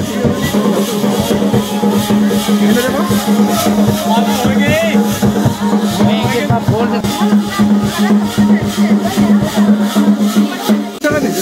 チャレンジ!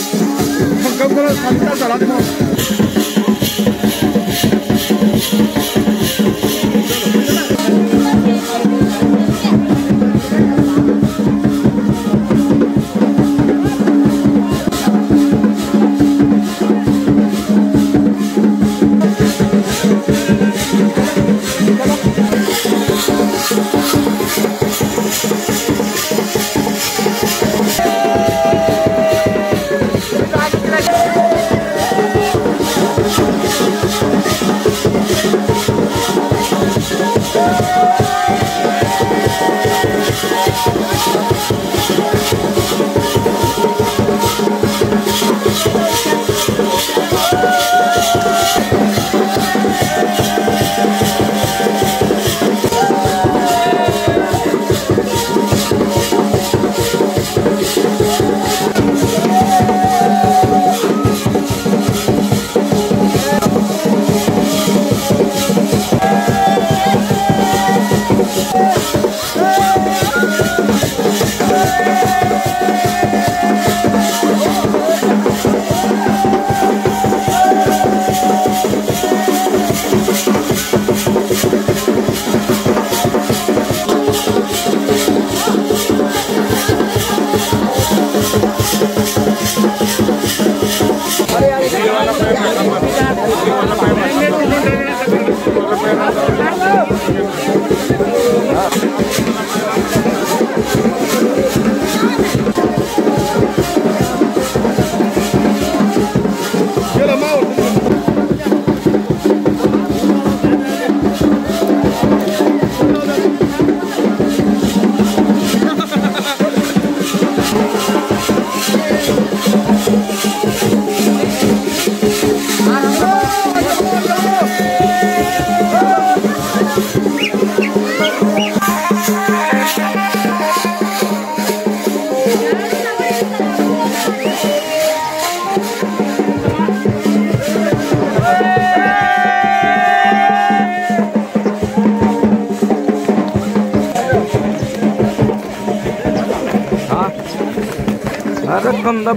बंदा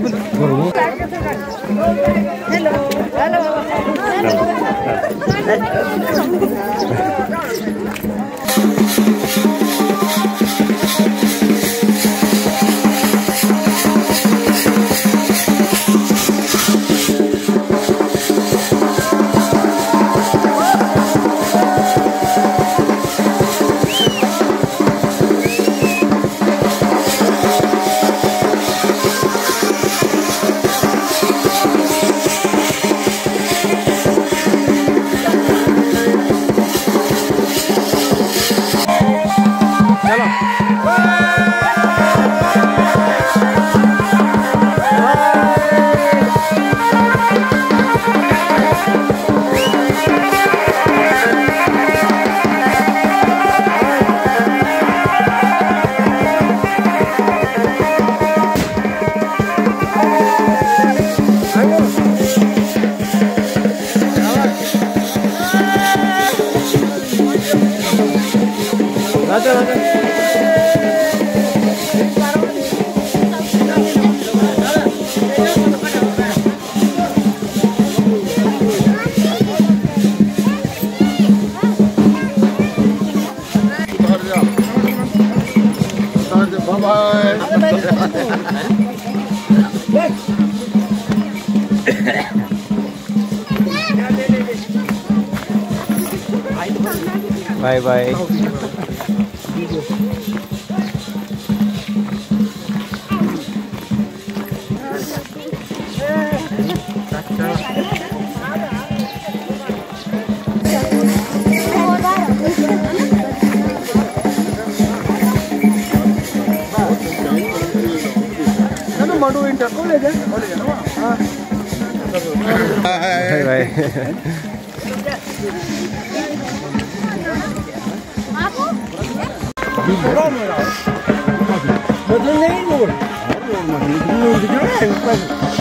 hello hello バイバイ。मडू inter college Bilmiyorum herhalde. Olmadı. Neden neyin olur? Olmadı. Bilmiyorum. Bilmiyorum.